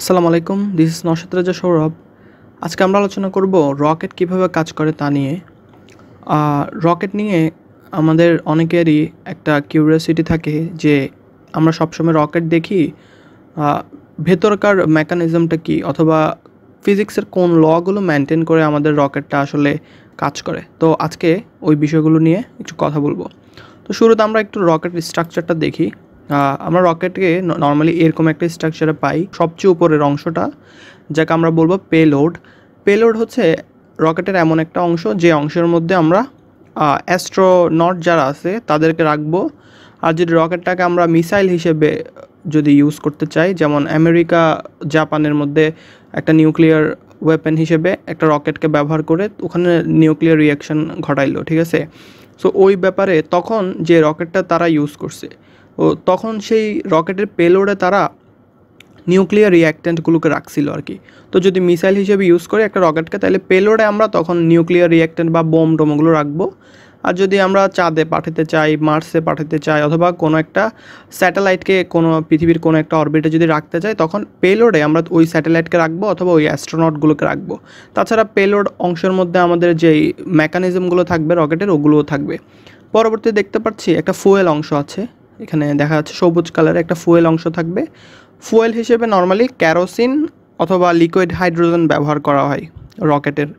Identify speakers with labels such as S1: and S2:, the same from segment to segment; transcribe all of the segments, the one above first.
S1: আসসালামু আলাইকুম this is রাজা সৌরভ। আজকে আমরা আলোচনা করব রকেট কীভাবে কাজ করে তা নিয়ে। রকেট নিয়ে আমাদের অনেকেরই একটা কিউরিয়াসিটি থাকে যে আমরা সবসময় রকেট দেখি ভেতরকার মেকানিজমটা কি অথবা ফিজিক্সের কোন লগুলো মেনটেন করে আমাদের রকেটটা আসলে কাজ করে। তো আজকে ওই বিষয়গুলো নিয়ে একটু কথা বলব। তো শুরুতে আমরা একটু রকেট স্ট্রাকচারটা দেখি। আমরা রকেটকে নর্মালি এরকম একটা স্ট্রাকচারে পাই। সবচেয়ে উপরের অংশটা, যাকে আমরা বলব পেলোড পেলোড হচ্ছে রকেটের এমন একটা অংশ, যে অংশের মধ্যে আমরা অ্যাস্ট্রোনট যারা আছে, তাদেরকে রাখব। আর যদি রকেটটাকে আমরা মিসাইল হিসেবে যদি ইউজ করতে চাই, যেমন আমেরিকা, জাপানের মধ্যে একটা নিউক্লিয়ার ওয়েপেন হিসেবে একটা রকেটকে ব্যবহার করে ওখানে নিউক্লিয়ার রিয়াকশন ঘটাইলো, ঠিক আছে? সো ওই ব্যাপারে তখন যে রকেটটা তারা ইউজ করছে ও তখন সেই রকেটের পেলোডে তারা নিউক্লিয়ার রিয়াক্ট্যান্টগুলোকে রাখছিল আর কি। তো যদি মিসাইল হিসেবে ইউজ করে একটা রকেটকে, তাহলে পেলোডে আমরা তখন নিউক্লিয়ার রিয়াক্ট্যান্ট বা বোম টোমগুলো রাখব। আর যদি আমরা চাঁদে পাঠাতে চাই, মার্সে পাঠাতে চাই, অথবা কোনো একটা স্যাটেলাইটকে, কোনো পৃথিবীর কোনো একটা অরবিটে যদি রাখতে চাই, তখন পেলোডে আমরা ওই স্যাটেলাইটকে রাখব অথবা ওই অ্যাস্ট্রোনটগুলোকে রাখব। তাছাড়া পেলোড অংশের মধ্যে আমাদের যেই মেকানিজমগুলো থাকবে, রকেটের, ওগুলোও থাকবে। পরবর্তী দেখতে পাচ্ছি একটা ফুয়েল অংশ আছে। এখানে দেখা যাচ্ছে সবুজ কালারের একটা ফুয়েল অংশ থাকবে। ফুয়েল হিসেবে নর্মালি ক্যারোসিন অথবা লিকুইড হাইড্রোজেন ব্যবহার করা হয় রকেটের।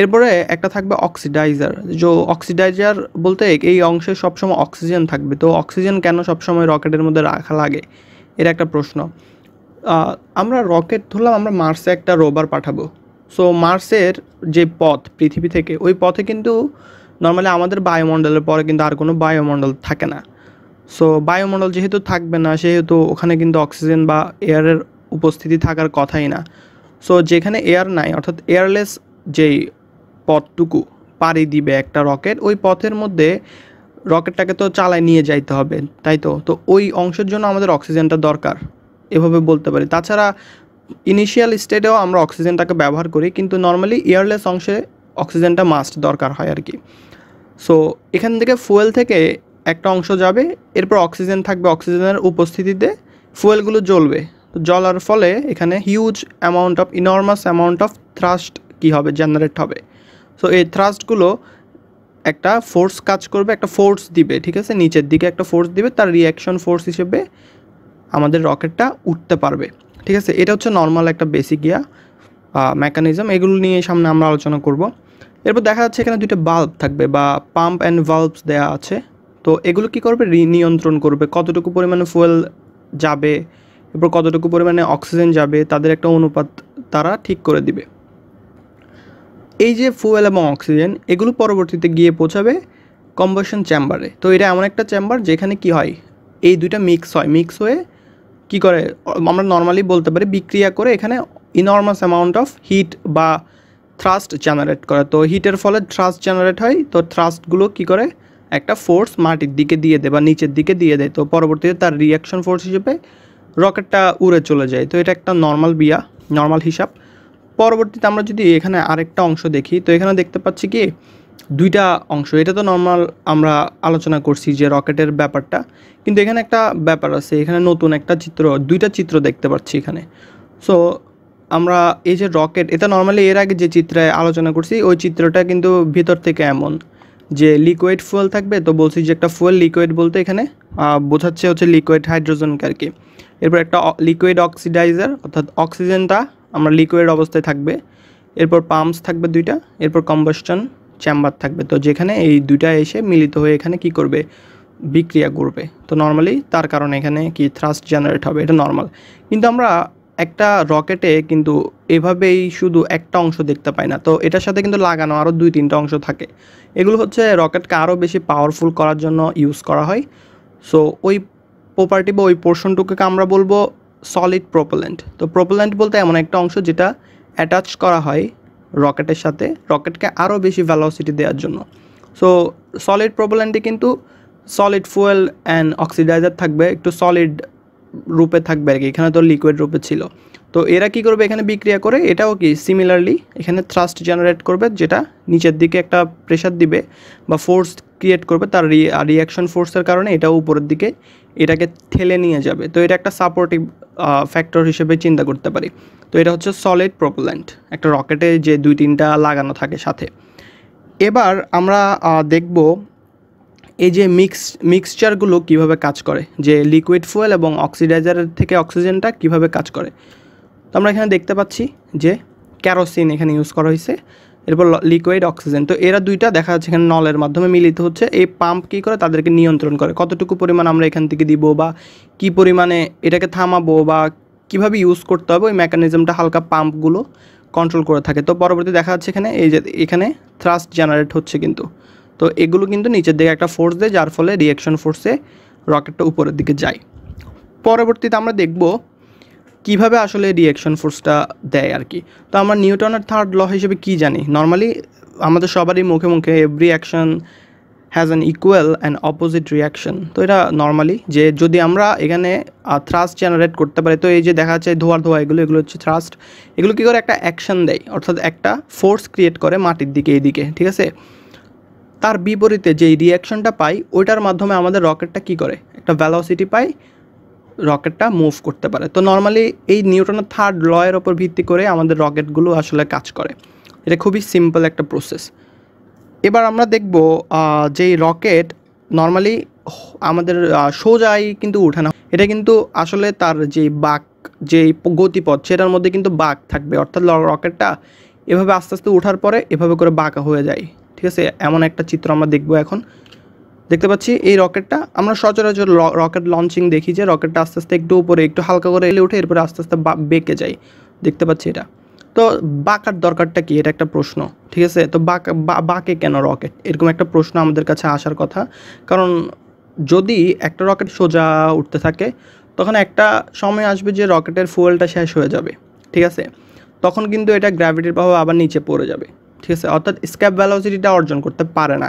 S1: এরপরে একটা থাকবে অক্সিডাইজার যে অক্সিডাইজার বলতে এই অংশে সবসময় অক্সিজেন থাকবে। তো অক্সিজেন কেন সবসময় রকেটের মধ্যে রাখা লাগে? এর একটা প্রশ্ন। আমরা রকেট ধরলাম, আমরা মার্সে একটা রোবার পাঠাবো। সো মার্সের যে পথ পৃথিবী থেকে, ওই পথে কিন্তু নর্মালি আমাদের বায়ুমণ্ডলের পরে কিন্তু আর কোনো বায়ুমণ্ডল থাকে না। সো বায়ুমণ্ডল যেহেতু থাকবে না, সেহেতু ওখানে কিন্তু অক্সিজেন বা এয়ারের উপস্থিতি থাকার কথাই না। সো যেখানে এয়ার নাই, অর্থাৎ এয়ারলেস যেই পথটুকু পাড়ি দিবে একটা রকেট ওই পথের মধ্যে রকেটটাকে তো চালায় নিয়ে যাইতে হবে, তাই তো? তো ওই অংশের জন্য আমাদের অক্সিজেনটা দরকার, এভাবে বলতে পারি। তাছাড়া ইনিশিয়াল স্টেটেও আমরা অক্সিজেনটাকে ব্যবহার করি, কিন্তু নর্মালি এয়ারলেস অংশে অক্সিজেনটা মাস্ট দরকার হয় আর কি। সো এখান থেকে ফুয়েল থেকে একটা অংশ যাবে, এরপর অক্সিজেন থাকবে অক্সিজেনের উপস্থিতিতে, ফুয়েলগুলো জ্বলবে। তো জ্বলার ফলে এখানে huge amount of enormous amount of thrust কী হবে? জেনারেট হবে। সো এই থ্রাস্টগুলো একটা ফোর্স কাজ করবে, একটা ফোর্স দিবে, ঠিক আছে? নিচের দিকে একটা ফোর্স দিবে, তার রিয়াকশন ফোর্স হিসেবে আমাদের রকেটটা উঠতে পারবে, ঠিক আছে? এটা হচ্ছে নর্মাল একটা বেসিক ইয়া মেকানিজম এগুলো নিয়ে সামনে আমরা আলোচনা করব। এরপর দেখা যাচ্ছে এখানে দুইটা বাল্ব থাকবে বা পাম্প অ্যান্ড ভাল্বস দেওয়া আছে। তো এগুলো কি করবে? নিয়ন্ত্রণ করবে। কতটুকু পরিমাণে ফুয়েল যাবে এরপর কতটুকু পরিমাণে অক্সিজেন যাবে, তাদের একটা অনুপাত তারা ঠিক করে দিবে। এই যে ফুয়েল এবং অক্সিজেন এগুলো পরবর্তীতে গিয়ে পৌঁছাবে কম্বাসন চেম্বারে তো এটা এমন একটা চেম্বার যেখানে কি হয়? এই দুইটা মিক্স হয়। মিক্স হয়ে কি করে? আমরা নর্মালি বলতে পারি বিক্রিয়া করে এখানে ইনর্মাস অ্যামাউন্ট অফ হিট বা থ্রাস্ট জেনারেট করে। তো হিটের ফলে থ্রাস্ট জেনারেট হয়। তো থ্রাস্টগুলো কি করে? একটা ফোর্স মাটির দিকে দিয়ে দেয় বা নিচের দিকে দিয়ে দেয়। তো পরবর্তীতে তার রিয়াকশন ফোর্স হিসেবে রকেটটা উড়ে চলে যায়। তো এটা একটা নর্মাল বিয়া নর্মাল হিসাব। পরবর্তীতে আমরা যদি এখানে আরেকটা অংশ দেখি, তো এখানে দেখতে পাচ্ছি কি, দুইটা অংশ। এটা তো নর্মাল আমরা আলোচনা করছি যে রকেটের ব্যাপারটা। কিন্তু এখানে একটা ব্যাপার আছে, এখানে নতুন একটা চিত্র, দুইটা চিত্র দেখতে পাচ্ছি এখানে। সো আমরা এই যে রকেট এটা নর্মালি এর আগে যে চিত্রে আলোচনা করছি, ওই চিত্রটা কিন্তু ভিতর থেকে এমন। যে লিকুইড ফুয়েল থাকবে, তো বলছি যে একটা ফুয়েল লিকুইড বলতে এখানে বোঝাচ্ছে হচ্ছে লিকুইড হাইড্রোজেনকে আর কি। এরপর একটা লিকুইড অক্সিডাইজার অর্থাৎ অক্সিজেনটা আমরা লিকুইড অবস্থায় থাকবে। এরপর পাম্পস থাকবে দুইটা, এরপর কম্বাস্টন চেম্বার থাকবে। তো যেখানে এই দুইটা এসে মিলিত হয়ে এখানে কি করবে? বিক্রিয়া করবে। তো নর্মালি তার কারণে এখানে কি থ্রাস্ট জেনারেট হবে, এটা নর্মাল কিন্তু আমরা একটা রকেটে কিন্তু এভাবেই শুধু একটা অংশ দেখতে পাই না। তো এটার সাথে কিন্তু লাগানো আরও দুই তিনটা অংশ থাকে। এগুলো হচ্ছে রকেটকে আরও বেশি পাওয়ারফুল করার জন্য ইউজ করা হয়। সো ওই প্রপার্টি বা ওই পোর্শনটুকুকে আমরা বলব সলিড প্রোপোলেন্ট তো প্রোপোলেন্ট বলতে এমন একটা অংশ যেটা অ্যাটাচ করা হয় রকেটের সাথে, রকেটকে আরও বেশি ভ্যালোসিটি দেওয়ার জন্য। সো সলিড প্রোপোলেন্টে কিন্তু সলিড ফুয়েল অ্যান্ড অক্সিডাইজার থাকবে, একটু সলিড রূপে থাকবে আর কি। এখানে তো লিকুইড রূপে ছিল। তো এরা কি করবে এখানে বিক্রিয়া করে? এটাও কি সিমিলারলি এখানে থ্রাস্ট জেনারেট করবে যেটা নিচের দিকে একটা প্রেশার দিবে বা ফোর্স ক্রিয়েট করবে তার রিয়াকশন ফোর্সের কারণে এটা উপরের দিকে এটাকে ঠেলে নিয়ে যাবে। তো এটা একটা সাপোর্টিভ ফ্যাক্টর হিসেবে চিন্তা করতে পারি। তো এটা হচ্ছে সলিড প্রপোল্যান্ট একটা রকেটে যে দুই তিনটা লাগানো থাকে সাথে। এবার আমরা দেখব এই যে মিক্স মিক্সচারগুলো কীভাবে কাজ করে? যে লিকুইড ফুয়েল এবং অক্সিডাইজারের থেকে অক্সিজেনটা কীভাবে কাজ করে? তো আমরা এখানে দেখতে পাচ্ছি যে ক্যারোসিন এখানে ইউজ করা হয়েছে, এরপর লিকুইড অক্সিজেন তো এরা দুইটা দেখা যাচ্ছে এখানে নলের মাধ্যমে মিলিত হচ্ছে। এই পাম্প কী করে? তাদেরকে নিয়ন্ত্রণ করে। কতটুকু পরিমাণ আমরা এখান থেকে দিব বা কি পরিমাণে এটাকে থামাবো বা কীভাবে ইউজ করতে হবে, ওই মেকানিজমটা হালকা পাম্পগুলো কন্ট্রোল করে থাকে। তো পরবর্তী দেখা যাচ্ছে এখানে, এই যে এখানে থ্রাস্ট জেনারেট হচ্ছে কিন্তু। তো এগুলো কিন্তু নিচের দিকে একটা ফোর্স দেয়, যার ফলে রিয়াকশন ফোর্সে রকেটটা উপরের দিকে যায়। পরবর্তীতে আমরা দেখব কীভাবে আসলে রিয়াকশন ফোর্সটা দেয় আর কি। তো আমরা নিউটনের থার্ড ল হিসেবে কি জানি? নর্মালি আমাদের সবারই মুখে মুখে every action has an equal and opposite reaction তো এটা নর্মালি যে যদি আমরা এখানে থ্রাস্ট জেনারেট করতে পারি, তো এই যে দেখা যাচ্ছে ধোয়ার ধোয়া এগুলো এগুলো হচ্ছে থ্রাস্ট এগুলো কী করে একটা অ্যাকশন দেয়, অর্থাৎ একটা ফোর্স ক্রিয়েট করে মাটির দিকে, এইদিকে, ঠিক আছে? তার বিপরীতে যেই রিয়াকশনটা পাই, ওইটার মাধ্যমে আমাদের রকেটটা কি করে? একটা ভ্যালোসিটি পাই রকেটটা মুভ করতে পারে। তো নর্মালি এই নিউটনের থার্ড লয়ের ওপর ভিত্তি করে আমাদের রকেটগুলো আসলে কাজ করে। এটা খুবই সিম্পল একটা প্রসেস এবার আমরা দেখব যেই রকেট নর্মালি আমাদের সোজাই কিন্তু উঠে না। এটা কিন্তু আসলে তার যে বাক যে গতিপথ, সেটার মধ্যে কিন্তু বাক থাকবে। অর্থাৎ রকেটটা এভাবে আস্তে আস্তে ওঠার পরে এভাবে করে বাঁকা হয়ে যায়। ঠিক আছে? এমন একটা চিত্র আমরা দেখব এখন। দেখতে পাচ্ছি এই রকেটটা, আমরা সচরাচর রকেট লঞ্চিং দেখি যে রকেটটা আস্তে আস্তে একটু উপরে, একটু হালকা করে এলে উঠে, এরপরে আস্তে আস্তে বেঁকে যায়। দেখতে পাচ্ছি এটা। তো বাঁকার দরকারটা কি? এটা একটা প্রশ্ন, ঠিক আছে? তো বাঁকা বাঁকে কেন রকেট? এরকম একটা প্রশ্ন আমাদের কাছে আসার কথা। কারণ যদি একটা রকেট সোজা উঠতে থাকে, তখন একটা সময় আসবে যে রকেটের ফুয়েলটা শেষ হয়ে যাবে, ঠিক আছে? তখন কিন্তু এটা গ্র্যাভিটির প্রভাব আবার নিচে পড়ে যাবে। ঠিক আছে? অর্থাৎ স্ক্যাপ ভ্যালোসিটিটা অর্জন করতে পারে না।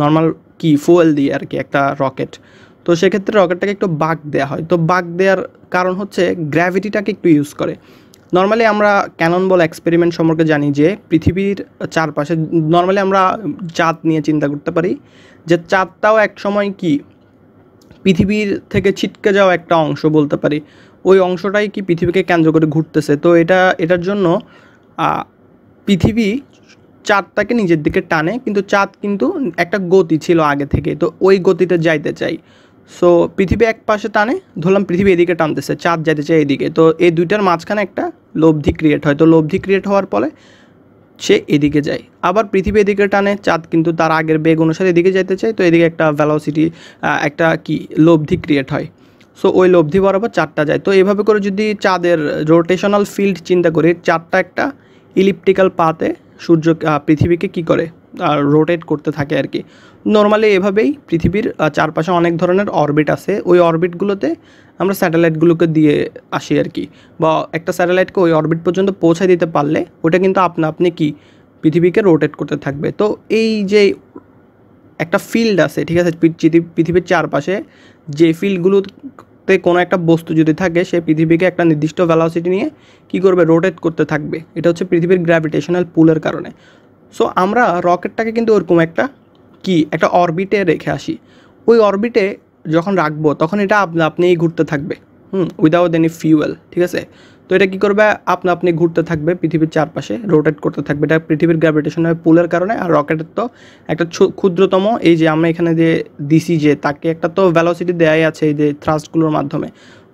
S1: নর্মাল কি? ফুয়েল দিয়ে আর কি একটা রকেট। তো সেক্ষেত্রে রকেটটাকে একটু বাঘ দেওয়া হয়। তো বাঘ দেওয়ার কারণ হচ্ছে গ্র্যাভিটিটাকে একটু ইউজ করে। নর্মালি আমরা ক্যানন বল এক্সপেরিমেন্ট সম্পর্কে জানি যে পৃথিবীর চারপাশে, নর্মালি আমরা চাঁদ নিয়ে চিন্তা করতে পারি যে চাঁদটাও এক সময় কি? পৃথিবীর থেকে ছিটকে যাওয়া একটা অংশ বলতে পারি। ওই অংশটাই কি পৃথিবীকে কেন্দ্র করে ঘুরতেছে? তো এটা, এটার জন্য পৃথিবী চাঁদটাকে নিজের দিকে টানে, কিন্তু চাঁদ কিন্তু একটা গতি ছিল আগে থেকে, তো ওই গতিতে যাইতে চাই। সো পৃথিবী এক পাশে টানে, ধরলাম পৃথিবী এদিকে টানতেছে, চাঁদ যাইতে চাই এদিকে। তো এই দুইটার মাঝখানে একটা লব্ধি ক্রিয়েট হয়, তো লব্ধি ক্রিয়েট হওয়ার ফলে সে এদিকে যায়। আবার পৃথিবী এদিকে টানে, চাঁদ কিন্তু তার আগের বেগ অনুসারে এদিকে যাইতে চায়, তো এদিকে একটা ভ্যালোসিটি একটা কি, লব্ধি ক্রিয়েট হয়। সো ওই লব্ধি বরাবর চারটা যায়। তো এভাবে করে যদি চাঁদের রোটেশনাল ফিল্ড চিন্তা করি চারটা একটা ইলিপটিক্যাল পাতে সূর্য পৃথিবীকে কি করে রোটেট করতে থাকে আর কি। নর্মালি এভাবেই পৃথিবীর চারপাশে অনেক ধরনের অরবিট আছে। ওই অরবিটগুলোতে আমরা স্যাটেলাইটগুলোকে দিয়ে আসি আর কি। বা একটা স্যাটেলাইটকে ওই অরবিট পর্যন্ত পৌঁছে দিতে পারলে ওটা কিন্তু আপনা, আপনি কি পৃথিবীকে রোটেট করতে থাকবে। তো এই যে একটা ফিল্ড আছে, ঠিক আছে? পৃথিবীর চারপাশে যে ফিল্ডগুলোতে কোনো একটা বস্তু যদি থাকে, সে পৃথিবীকে একটা নির্দিষ্ট ভ্যালোসিটি নিয়ে কি করবে? রোটেট করতে থাকবে। এটা হচ্ছে পৃথিবীর গ্র্যাভিটেশনাল পুলের কারণে। সো আমরা রকেটটাকে কিন্তু ওরকম একটা কি? একটা অরবিটে রেখে আসি। ওই অরবিটে যখন রাখব, তখন এটা আপনা, আপনিই ঘুরতে থাকবে। হুম উইদাউট এনি ফিউয়েল ঠিক আছে? তো এটা কী করবে? আপনা আপনি ঘুরতে থাকবে পৃথিবীর চারপাশে রোটেট করতে থাকবে। এটা পৃথিবীর গ্র্যাভিটেশনের পুলের কারণে আর রকেটের তো একটা ক্ষুদ্রতম, এই যে আমরা এখানে যে দিছি যে তাকে একটা তো ভ্যালোসিটি দেয়াই আছে এই যে থ্রাস্টগুলোর মাধ্যমে।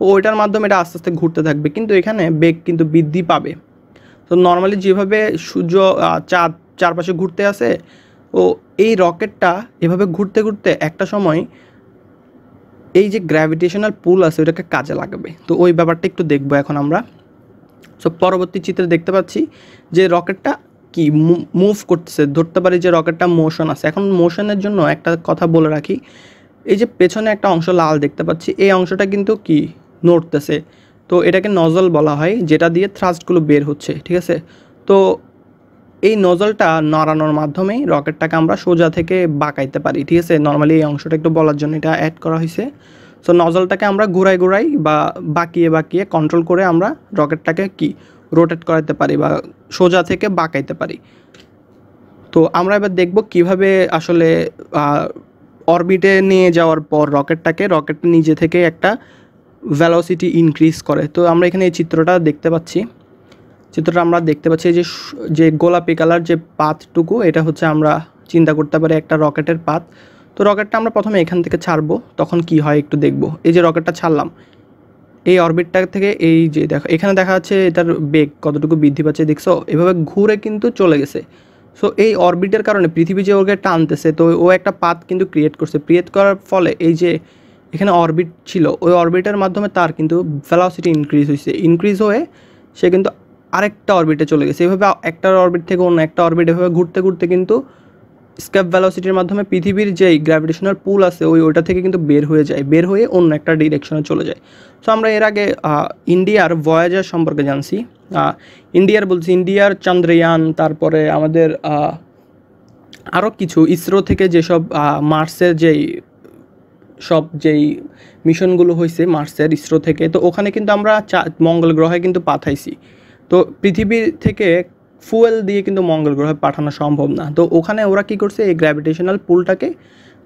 S1: ওইটার মাধ্যমে এটা আস্তে আস্তে ঘুরতে থাকবে, কিন্তু এখানে বেগ কিন্তু বৃদ্ধি পাবে। তো নর্মালি যেভাবে সূর্য চাঁদ চারপাশে ঘুরতে আসে, ও এই রকেটটা এভাবে ঘুরতে ঘুরতে একটা সময় এই যে গ্র্যাভিটেশনাল পুল আছে, ওটাকে কাজে লাগাবে। তো ওই ব্যাপারটা একটু দেখব এখন আমরা। সো পরবর্তী চিত্রে দেখতে পাচ্ছি যে রকেটটা কি মুভ করতেছে। ধরতে পারি যে রকেটটা মোশন আছে। এখন মোশনের জন্য একটা কথা বলে রাখি। এই যে পেছনে একটা অংশ লাল দেখতে পাচ্ছি। এই অংশটা কিন্তু কি? নড়তেছে। তো এটাকে নজল বলা হয়, যেটা দিয়ে থ্রাস্টগুলো বের হচ্ছে। ঠিক আছে? তো এই নজলটা নড়ানোর মাধ্যমেই রকেটটাকে আমরা সোজা থেকে বাঁকাইতে পারি, ঠিক আছে? নর্মালি এই অংশটা একটু বলার জন্য এটা অ্যাড করা হয়েছে সো নজলটাকে আমরা ঘুরাই ঘুরাই বা বাঁকিয়ে বাঁকিয়ে কন্ট্রোল করে আমরা রকেটটাকে কি? রোটেট করাতে পারি বা সোজা থেকে বাঁকাইতে পারি। তো আমরা এবার দেখব কীভাবে আসলে অরবিটে নিয়ে যাওয়ার পর রকেটটাকে, রকেট নিজে থেকে একটা ভ্যালোসিটি ইনক্রিজ করে। তো আমরা এখানে এই চিত্রটা দেখতে পাচ্ছি। চিত্রটা আমরা দেখতে পাচ্ছি যে যে গোলাপি কালার যে পাতটুকু, এটা হচ্ছে আমরা চিন্তা করতে পারি একটা রকেটের পাত। তো রকেটটা আমরা প্রথমে এখান থেকে ছাড়বো, তখন কি হয় একটু দেখব। এই যে রকেটটা ছাড়লাম, এই অরবিটটা থেকে এই যে দেখো, এখানে দেখা যাচ্ছে এটার বেগ কতটুকু বৃদ্ধি পাচ্ছে, দেখছ? এভাবে ঘুরে কিন্তু চলে গেছে। সো এই অরবিটের কারণে পৃথিবী যে ওকে টানতেছে, তো ও একটা পাত কিন্তু ক্রিয়েট করছে। ক্রিয়েট করার ফলে এই যে এখানে অরবিট ছিল, ওই অরবিটের মাধ্যমে তার কিন্তু ভেলোসিটি ইনক্রিজ হয়েছে। ইনক্রিজ হয়ে সে কিন্তু আরেকটা অরবিটে চলে গেছে। এভাবে একটা অরবিট থেকে অন্য একটা অরবিট এভাবে ঘুরতে ঘুরতে কিন্তু স্কেপ ভ্যালোসিটির মাধ্যমে পৃথিবীর যে গ্র্যাভিটেশনাল পুল আছে, ওই ওটা থেকে কিন্তু বের হয়ে যায়, বের হয়ে অন্য একটা ডিরেকশনে চলে যায়। সো আমরা এর আগে ইন্ডিয়ার ভয়েজার সম্পর্কে জানছি। ইন্ডিয়ার বলছি, ইন্ডিয়ার চন্দ্রয়ান, তারপরে আমাদের আরও কিছু ইসরো থেকে যেসব মার্সের যেই, সব যেই মিশনগুলো হয়েছে মার্সের ইসরো থেকে, তো ওখানে কিন্তু আমরা মঙ্গল গ্রহে কিন্তু পাঠাইছি। তো পৃথিবী থেকে ফুয়েল দিয়ে কিন্তু মঙ্গল গ্রহে পাঠানো সম্ভব না। তো ওখানে ওরা কি করছে, এই গ্র্যাভিটেশনাল পুলটাকে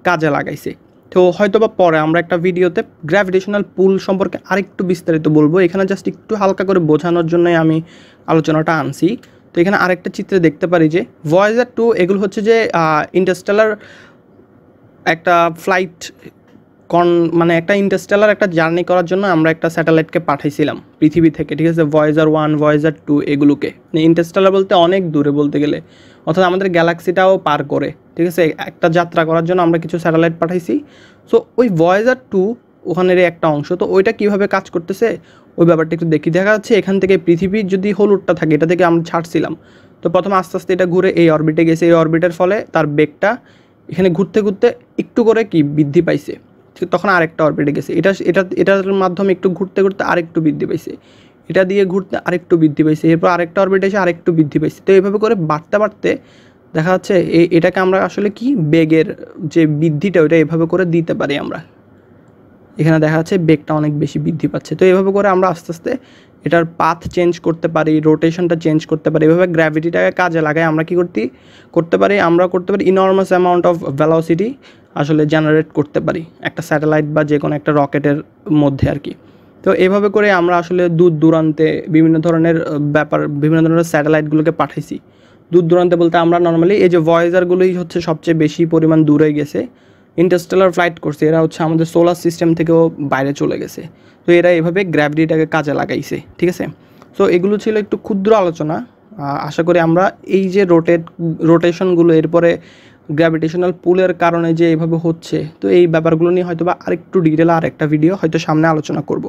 S1: কাজে লাগাইছে। তো হয়তো বা পরে আমরা একটা ভিডিওতে গ্র্যাভিটেশনাল পুল সম্পর্কে আরেকটু বিস্তারিত বলব। এখানে জাস্ট একটু হালকা করে বোঝানোর জন্যই আমি আলোচনাটা আনছি। তো এখানে আরেকটা চিত্রে দেখতে পারি যে ভয়েজার টু এগুলো হচ্ছে যে ইন্টারস্টেলার একটা ফ্লাইট কন মানে একটা ইন্টারস্টেলার একটা জার্নি করার জন্য আমরা একটা স্যাটেলাইটকে পাঠাইছিলাম পৃথিবী থেকে, ঠিক আছে? ভয়েজার ওয়ান ভয়েজার টু এগুলোকে। মানে ইন্টারস্টেলার বলতে অনেক দূরে বলতে গেলে। অর্থাৎ আমাদের গ্যালাক্সিটাও পার করে, ঠিক আছে? একটা যাত্রা করার জন্য আমরা কিছু স্যাটেলাইট পাঠাইছি। সো ওই ভয়েজার টু ওখানের একটা অংশ। তো ওইটা কীভাবে কাজ করতেছে? ওই ব্যাপারটা একটু দেখি। দেখা যাচ্ছে এখান থেকে পৃথিবীর যদি হলুদটা থাকে, এটা থেকে আমরা ছাড়ছিলাম। তো প্রথমে আস্তে আস্তে এটা ঘুরে এই অরবিটে গেছে। এই অরবিটের ফলে তার বেগটা এখানে ঘুরতে ঘুরতে একটু করে কি বৃদ্ধি পাইছে। তখন আরেকটা অরবিটে গেছে। এটা এটা, এটার মাধ্যমে একটু ঘুরতে ঘুরতে আরেকটু বৃদ্ধি পাইছে। এটা দিয়ে ঘুরতে আরেকটু বৃদ্ধি পাইছে। এরপর আরেকটা অরবিট এসে আরেকটু বৃদ্ধি পাইছে। তো এইভাবে করে বাড়তে বাড়তে দেখা যাচ্ছে এটাকে আমরা আসলে কি বেগের যে বৃদ্ধিটা, ওইটা এভাবে করে দিতে পারি আমরা। এখানে দেখা যাচ্ছে বেগটা অনেক বেশি বৃদ্ধি পাচ্ছে। তো এভাবে করে আমরা আস্তে আস্তে এটার পাথ চেঞ্জ করতে পারি রোটেশনটা চেঞ্জ করতে পারি, এভাবে গ্র্যাভিটিটাকে কাজে লাগাই আমরা কি করতে করতে পারি, আমরা করতে পারি ইনর্মাস অ্যামাউন্ট অফ ভেলোসিটি আসলে জেনারেট করতে পারি, একটা স্যাটেলাইট বা যে কোনো একটা রকেটের মধ্যে আর কি। তো এভাবে করে আমরা আসলে দূর দূরান্তে বিভিন্ন ধরনের ব্যাপার, বিভিন্ন ধরনের স্যাটেলাইটগুলোকে পাঠাইছি। দূর দূরান্তে বলতে আমরা নর্মালি এই যে ভয়েজারগুলোই হচ্ছে সবচেয়ে বেশি পরিমাণ দূরে গেছে। ইন্টারস্টেলার ফ্লাইট করছে, এরা হচ্ছে আমাদের সোলার সিস্টেম থেকেও বাইরে চলে গেছে। তো এরা এভাবে গ্র্যাভিটিটাকে কাজে লাগাইছে, ঠিক আছে? সো এগুলো ছিল একটু ক্ষুদ্র আলোচনা। আশা করি আমরা এই যে রোটেট রোটেশনগুলো এরপরে গ্র্যাভিটেশনাল পুলের কারণে যে এভাবে হচ্ছে, তো এই ব্যাপারগুলো নিয়ে হয়তো বা আরেকটু ডিটেল আর একটা ভিডিও হয়তো সামনে আলোচনা করব।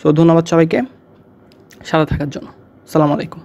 S1: সো ধন্যবাদ সবাইকে। সাথে থাকার জন্য। সালাম আলাইকুম।